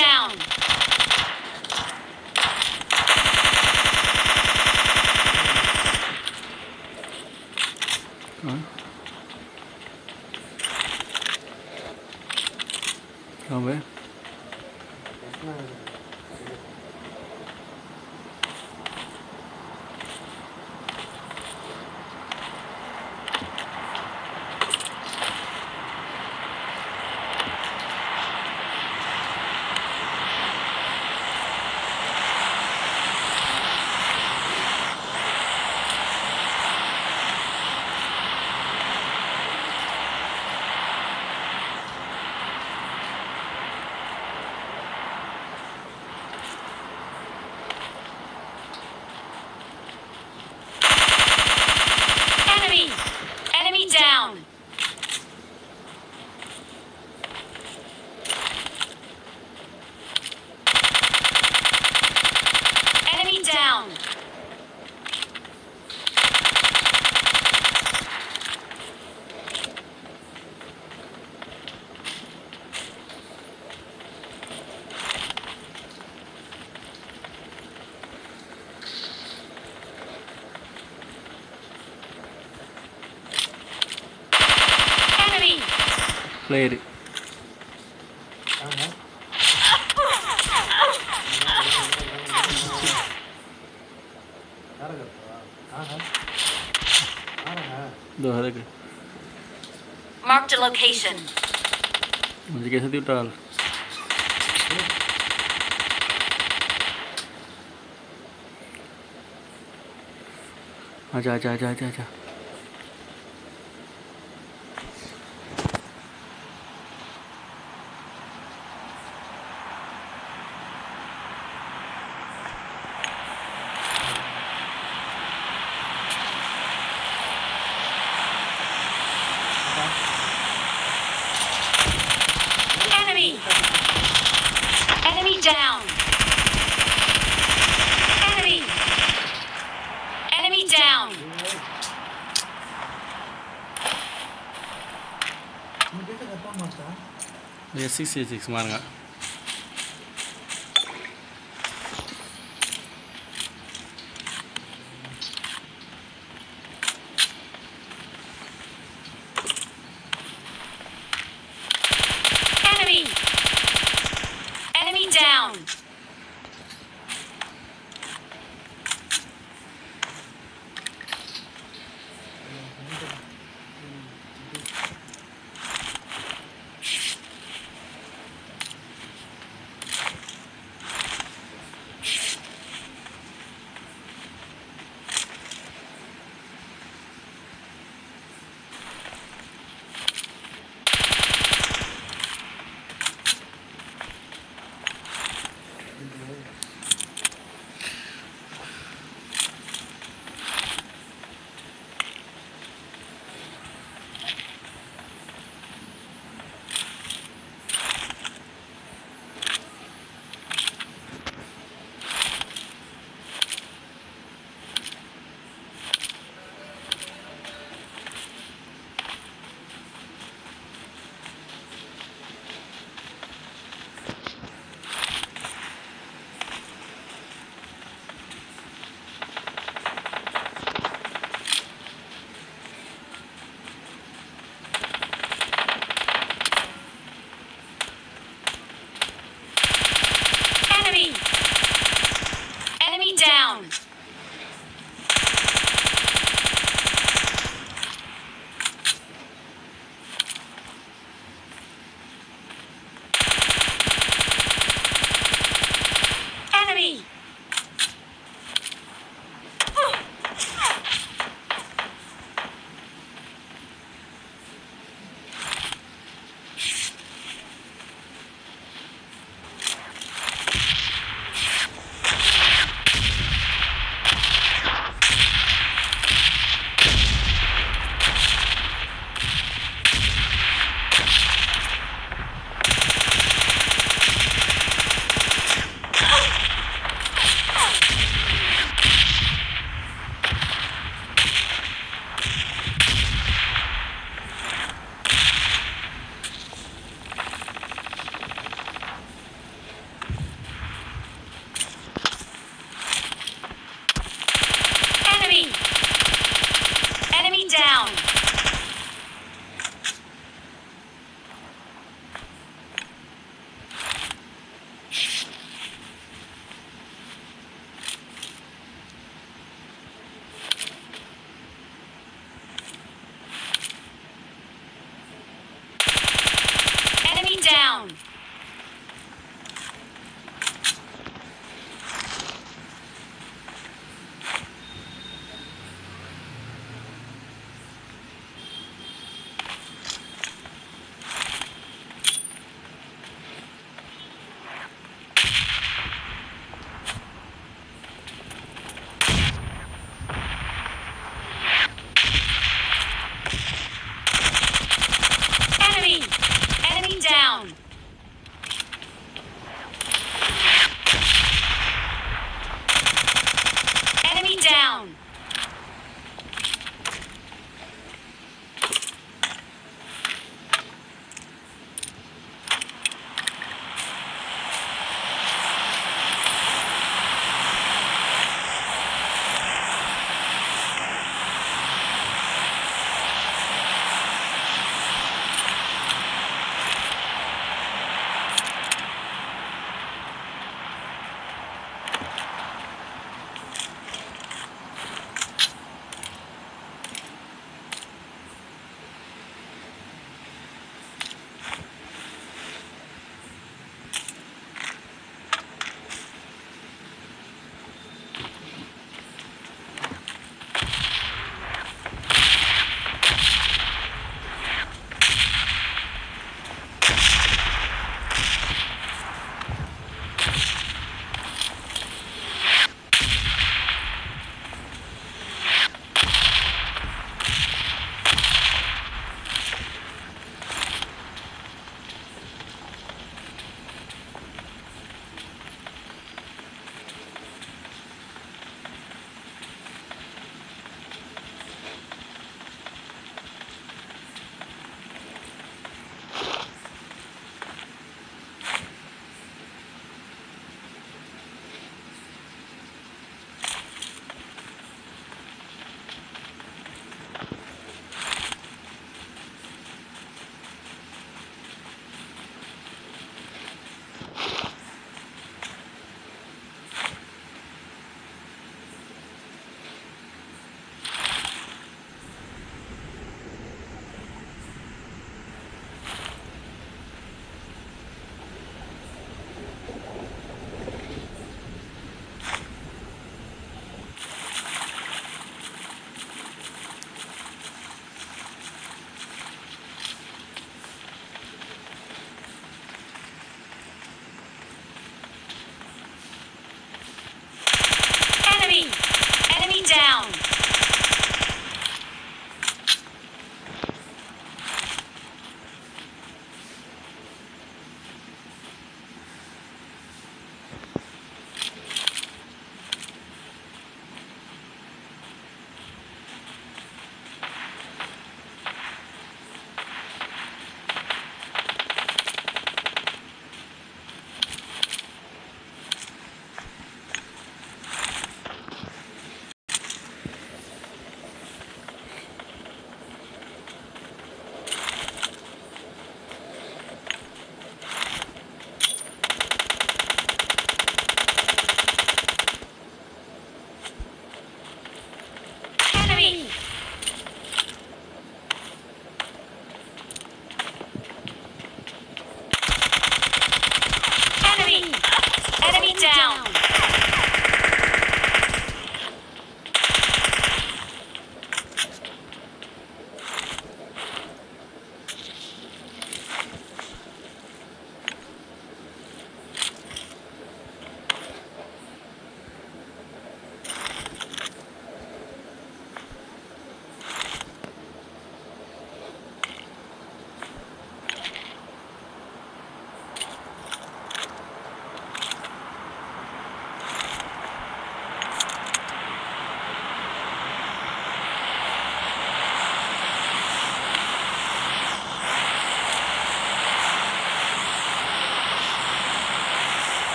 down. Play it. Marked a location. मुझे कैसे दी टाल आजा आजा आजा आजा आजा Ya sih sih sih down. Enemy down. down.